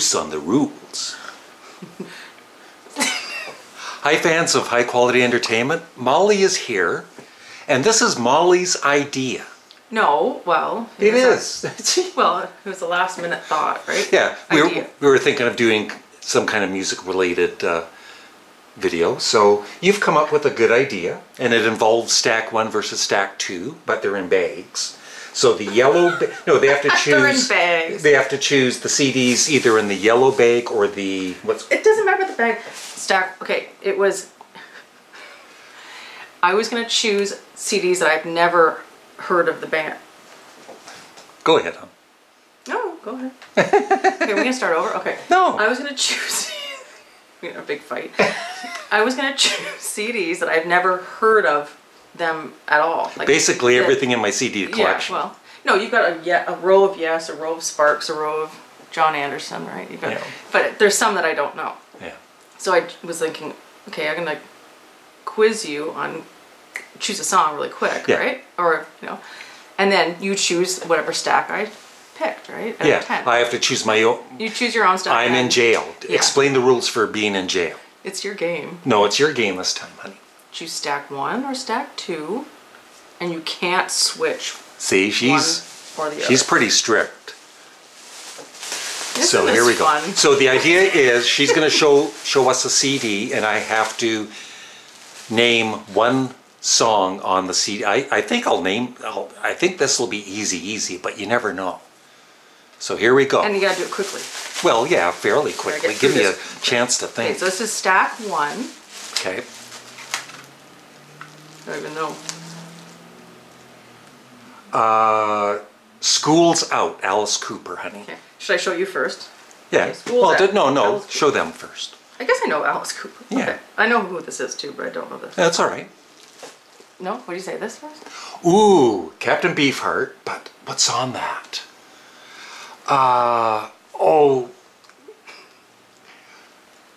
loose on the rules. Hi, fans of high quality entertainment. Mollie is here, and this is Mollie's idea. No, well. It was is. a- well, it was a last minute thought, right? yeah, we were, we were thinking of doing some kind of music related uh, video. So you've come up with a good idea, and it involves stack one versus stack two, but they're in bags. So the yellow, ba- no, they have to choose. They're in bags. They have to choose the CDs either in the yellow bag or the what's It doesn't matter about the bag. Stack. Okay, it was. I was gonna choose CDs that I've never heard of the band. Go ahead, hon. No, go ahead. okay, we're gonna start over. Okay. No. I was gonna choose. we had a big fight. I was gonna choose CDs that I've never heard of them at all. Like Basically, that- everything in my CD collection. Yeah, well, no, you've got a, yeah, a row of Yes, a row of Sparks, a row of Jon Anderson, right? Got, Yeah. But there's some that I don't know. yeah. So I was thinking, okay, I'm gonna quiz you on choose a song really quick, Yeah. right? Or you know, and then you choose whatever stack I picked, right? Out Yeah, 10. I have to choose my own. you choose your own stack. I'm in jail. Yeah. Explain the rules for being in jail. It's your game. No, it's your game this time, honey. Choose stack one or stack two, and you can't switch See, she's one or the other. she's pretty strict. This so here we go. fun. So the idea is she's going to show show us a CD, and I have to name one song on the CD. I, I think I'll name. I'll, I think this will be easy, easy, but you never know. So here we go. And you gotta do it quickly. well, yeah, fairly quickly. Give me a chance to Okay, think. so this is stack one. Okay. I don't even know. Uh, School's out. Alice Cooper, honey. Okay. Should I show you first? Yeah. Okay, School's well, Out. no, no. Show them first. I guess I know Alice Cooper. Yeah. Okay. I know who this is too, but I don't know this. That's all right. No? What do you say? This first? Ooh, Captain Beefheart, but what's on that? Uh, oh,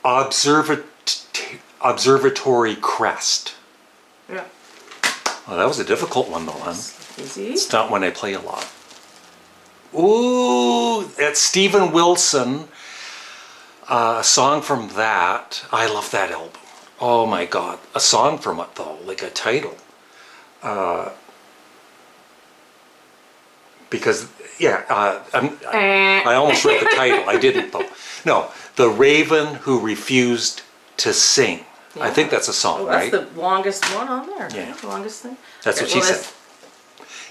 Observat- Observatory Crest. Yeah. Oh, that was a difficult one, though, hon. Easy. It's not one I play a lot. Ooh, that's Steven Wilson. Uh, a song from that. I love that album. Oh my God. A song from it, though, like a title. Uh, because, yeah, uh, I'm, Eh. I almost read the title. I didn't, though. No, The Raven Who Refused to Sing. I think that's a song, Oh, that's right? the longest one on there. Yeah. The longest thing. That's Okay, what she well, said.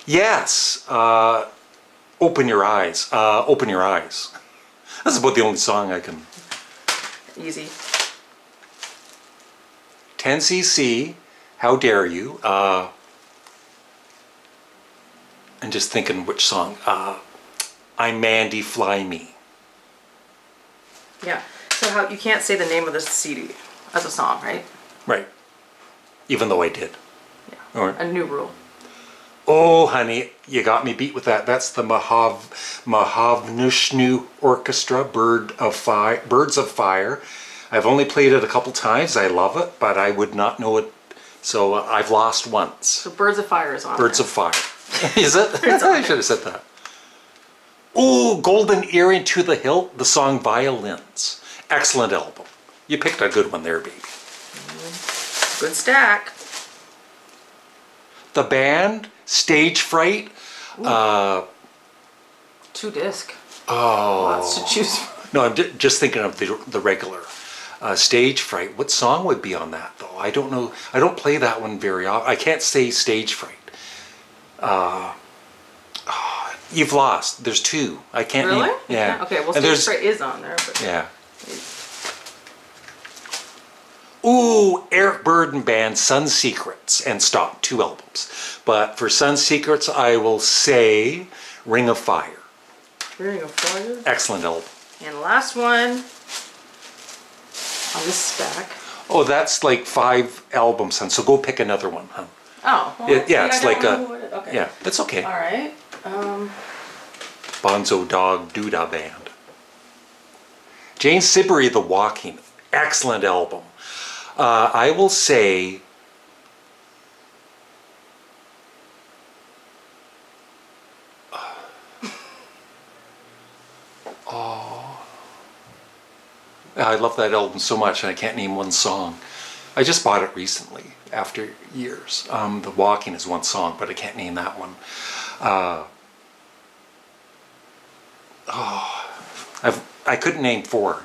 Yes. Uh, open your eyes. Uh, open your eyes. That's about the only song I can. Easy. 10cc. How dare you? Uh, and just thinking which song. Uh, I'm Mandy, Fly Me. Yeah. So how you can't say the name of the CD as a song, right? Right. Even though I did. Yeah. Or- A new rule. Oh, honey, you got me beat with that. That's the Mahav Mahavishnu Orchestra, Bird of Fire, Birds of Fire. I've only played it a couple times. I love it, but I would not know it. So uh, I've lost once. So Birds of Fire is on. Birds there. of Fire. Is it? I should have said that. Oh, Golden Earring to the Hilt, the song Violins. Excellent album. You picked a good one there, baby. Good stack. The band, Stage Fright. Uh, Two disc. oh. Lots to choose from. No, I'm just thinking of the the regular uh, stage fright. What song would be on that though? I don't know. I don't play that one very often. I can't say stage fright. Uh, ah, you've lost. There's two. I can't. Really? name- yeah. Okay, well, Stage there's- Fright is on there, but Yeah. Ooh, Eric Burdon Band, Sun Secrets, and stop, two albums. But for Sun Secrets, I will say Ring of Fire. Ring of Fire. Excellent album. And last one on this stack. Oh, that's like five albums, son. So go pick another one, huh? Oh, well, Yeah, yeah, it's like a it. Okay. yeah. It's okay. All right. Um, Bonzo Dog Doo-Dah Band. Jane Siberry, The Walking, excellent album. Uh, I will say. Oh. I love that album so much, and I can't name one song. I just bought it recently after years. Um, the Walking is one song, but I can't name that one. Uh, oh, I've, I couldn't name four.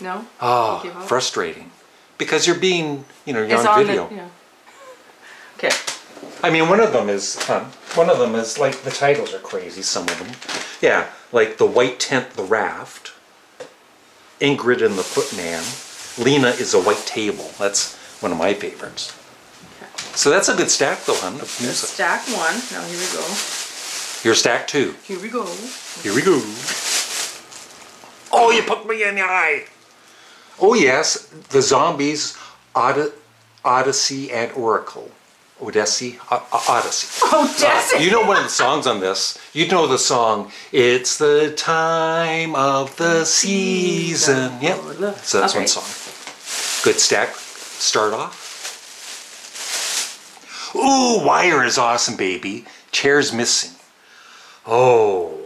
No? Oh, You give up? frustrating. Because you're being, you know, you're on on video. the, yeah. Okay. I mean, one of them is. One of them is like the titles are crazy. Some of them, yeah, like the White Tent, the Raft, Ingrid and the Footman, Lena is a White Table. That's one of my favorites. So that's a good stack, though, hun, of music. stack one. Now here we go. Here's stack two. Here we go. Here we go. Oh, you poked me in the eye. Oh yes, the zombies, Od- Odyssey and Oracle. Odyssey, O- Odyssey. Oh, Jesse! Uh, you know one of the songs on this. You know the song. It's the time of the season. Yep. So that's Okay. one song. Good stack. Start off. Ooh, wire is awesome, baby. Chair's missing. Oh,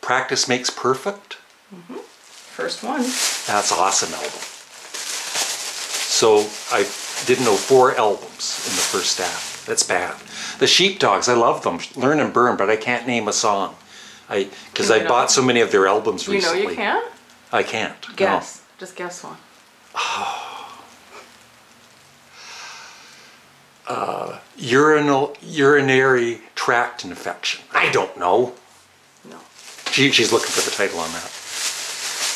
practice makes perfect. Mm-hmm. First one. That's awesome album. So I didn't know four albums in the first stack. That's bad. The Sheepdogs, I love them. Learn and Burn, but I can't name a song. I because I bought so many of their albums You know recently. you can't? I can't. no. Guess. Just guess one. Uh, urinal urinary tract infection. I don't know. No. She, she's looking for the title on that.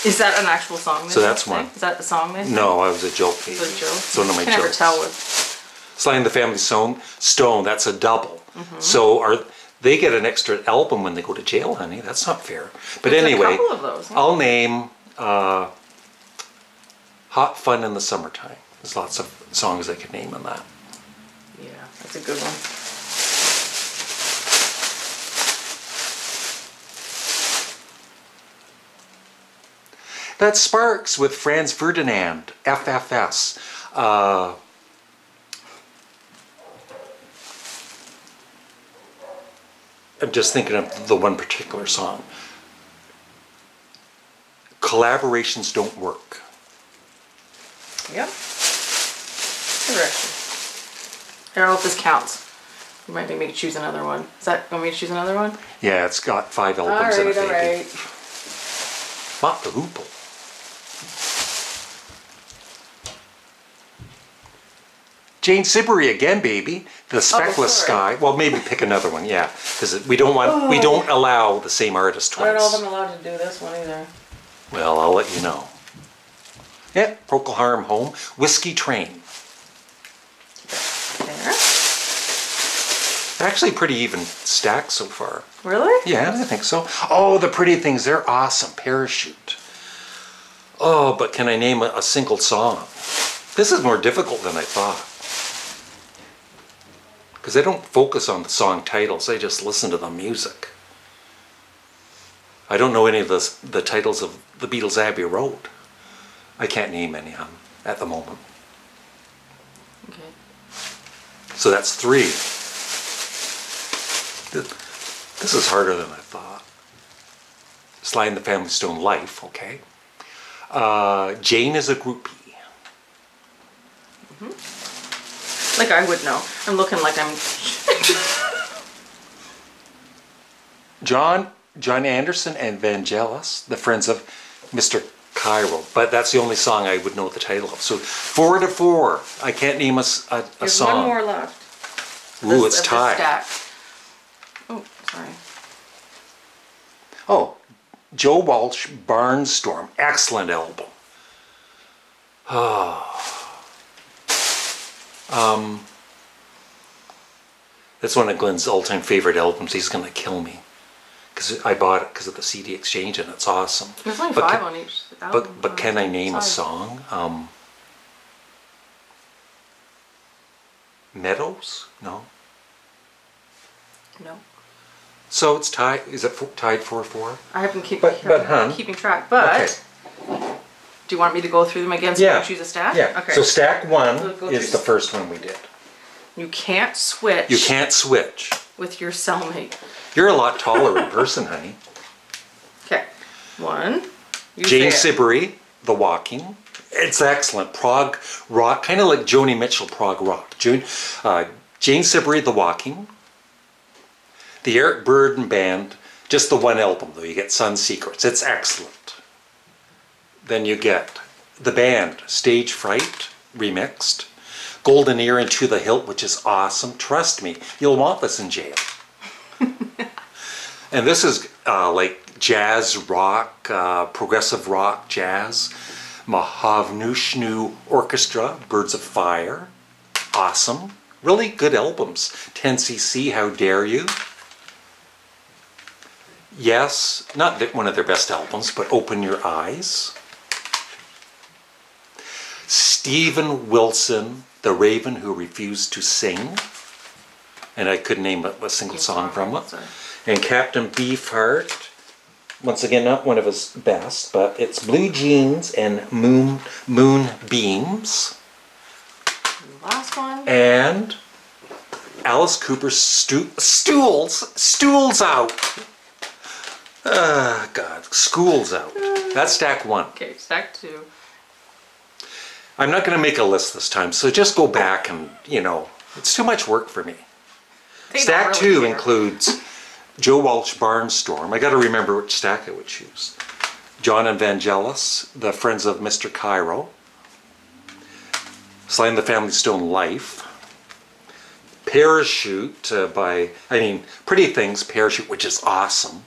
Is that an actual song? So that's one. Is that the song then? No, I was a joke. It a joke? It's one of my Can never jokes. tell with. Sly and the Family Stone, Stone, that's a double. Mm-hmm. So are they get an extra album when they go to jail, honey? That's not fair. But There's anyway, those. I'll name uh, "Hot Fun in the Summertime." There's lots of songs I could name on that. Yeah, that's a good one. That's Sparks with Franz Ferdinand, FFS. Uh, I'm just thinking of the one particular song. Collaborations don't work. Yep. Correction. I don't know if this counts. You might make me choose another one. Is that, want me to choose another one? Yeah, it's got five albums in it, Alright, alright. Mott the Hoople. Jane Siberry again, baby. The oh, Speckless sorry. Sky. Well, maybe pick another one, yeah, because we don't want we oh. don't allow the same artist I don't know if. I'm allowed to do this one either. Well, I'll let you know. Yeah, Procol Harum Home, Whiskey Train. There. Actually, pretty even stack so far. Really? Yeah, I think so. Oh, the pretty things, they're awesome. Parachute. Oh, but can I name a, a single song? This is more difficult than I thought. Because I don't focus on the song titles, they just listen to the music. I don't know any of the, the titles of the Beatles' Abbey Road. I can't name any of them at the moment. Okay. So that's three. This is harder than I thought. Sly and the Family Stone Life, okay. Uh, Jane is a groupie. Like I would know. I'm looking like I'm. John Jon Anderson and Vangelis, the friends of Mr. Cairo. But that's the only song I would know the title of. So four to four. I can't name a, s- a- a There's song. one more left. Ooh, This- it's of tied. stack. Oh, sorry. Oh, Joe Walsh, Barnstorm. Excellent album. Oh. Um, that's one of Glenn's all-time favorite albums. He's gonna kill me because I bought it because of the CD exchange and it's awesome. There's only But five can- on each album. But but can I name a song? Um, Meadows? No. No. So it's tied. Is it tied four four? I haven't keep, But- but, hun- keeping track. But Okay. Do you want me to go through them again so Yeah. can choose a stack? Yeah. Okay. So stack one We'll is the first one we did. you can't switch You can't switch. with your cellmate. You're a lot taller in person, honey. Okay. One. You Jane. Siberry, The Walking. It's excellent. Prog rock, kind of like Joni Mitchell prog rock. June, uh, Jane Siberry, The Walking. The Eric Burdon Band, just the one album though. You get Sun Secrets. It's excellent. Then you get the band, Stage Fright, remixed. Golden Earring To the Hilt, which is awesome. Trust me, you'll want this in jail. and this is uh, like jazz rock, uh, progressive rock, jazz. Mahavishnu Orchestra, Birds of Fire. Awesome. Really good albums. 10cc, How Dare You. Yes, not one of their best albums, but Open Your Eyes. Steven Wilson, The Raven Who Refused to Sing. And I couldn't name a, a single song from it. And Captain Beefheart, once again, not one of his best, but it's Blue Jeans and Moon Moonbeams. Last one. And Alice Cooper's stu- Stools, Stools Out. Ah, God, School's Out. That's stack one. Okay, stack two. I'm not going to make a list this time, so just go back and, you know, it's too much work for me. They Stack really two care. includes Joe Walsh Barnstorm. I got to remember which stack I would choose. Jon Evangelis, The Friends of Mr. Cairo. Sly and the Family Stone Life. Parachute uh, by, I mean, Pretty Things Parachute, which is awesome.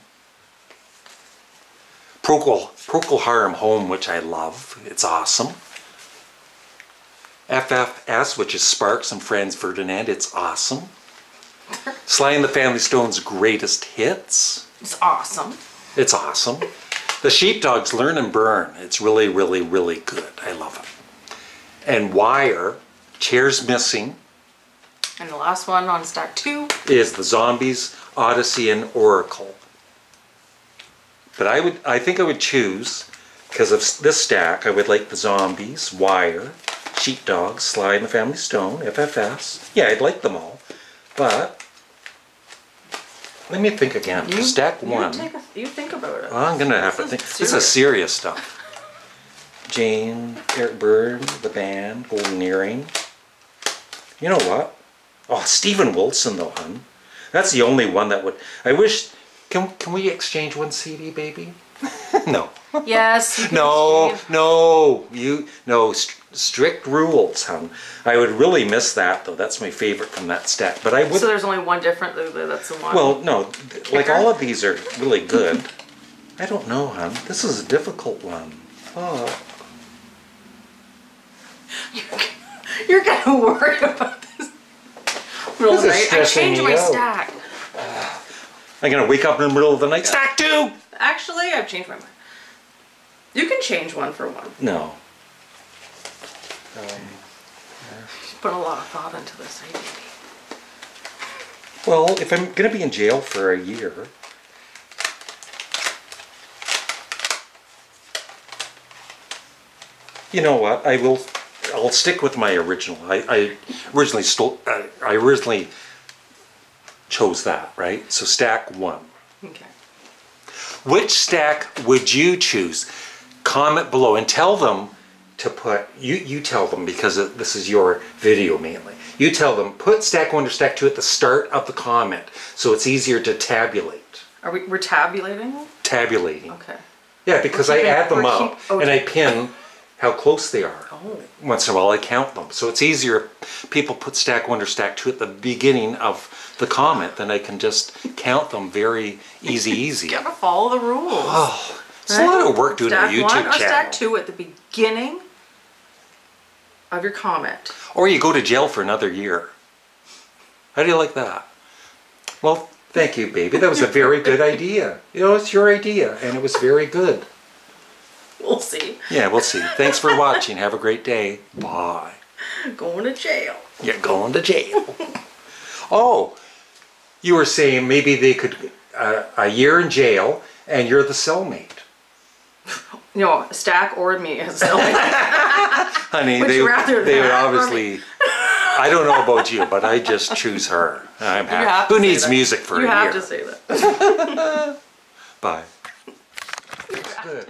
Procol, Procol Harum Home, which I love. It's awesome. FFS, which is Sparks and Franz Ferdinand. It's awesome. Sly and the Family Stone's greatest hits. It's awesome. It's awesome. The Sheepdogs Learn and Burn. It's really, really, really good. I love it. And Wire, Chairs Missing, And the last one on stack two. is the Zombies, Odyssey, and Oracle. But I would, I think I would choose because of this stack. I would like the Zombies, Wire, Sheepdogs, Sly and the Family Stone, FFS. Yeah, I'd like them all, but let me think again. You- stack you one. take a- You think about it. Well, I'm gonna have to think. is This is serious stuff. Jane, Eric Bird, the band, Golden Earring. You know what? Oh, Steven Wilson though, hun. That's the only one that would. I wish. Can can we exchange one CD, baby? no. Yes. No, no, you no strict rules, hun. I would really miss that though. That's my favorite from that stack. But I would. So there's only one different. th- th- That's the one. Well, no, like all of these are really good. I don't know, hon. This is a difficult one. Oh, You're gonna worry about this. Middle of the This is night. I changed me my out. stack. I'm gonna wake up in the middle of the night. Stack two. Actually, I've changed my mind. You can change one for one. No. Put a lot of thought into this, eh, baby? Well, if I'm gonna be in jail for a year, you know what? I will. I'll stick with my original. I, I originally stole. I, I originally chose that, right? So stack one. Okay. Which stack would you choose? Comment below and tell them to put, you, you tell them because this is your video mainly. You tell them, put stack one or stack two at the start of the comment so it's easier to tabulate. Are we? We're tabulating. Tabulating. Okay. Yeah, because I add them up keep- oh, and I pin how close they are. Oh. Once in a while I count them. So it's easier if people put stack one or stack two at the beginning of the comment, then I can just count them very easy, easy. Gotta follow the rules. Oh, it's a lot of work doing stack a YouTube one channel. or stack two at the beginning of your comment. Or you go to jail for another year. How do you like that? Well, thank you, baby. That was a very good idea. You know, it's your idea, and it was very good. We'll see. Yeah, we'll see. Thanks for watching. Have a great day. Bye. Going to jail. You're going to jail. Oh, you were saying maybe they could, uh, a year in jail, and you're the cellmate. No, stack or me as well. Honey, Would they, you rather they would or obviously. I don't know about you, but I just choose her. I'm happy. have to Who say needs that. music for you a have to say that. Bye. Good.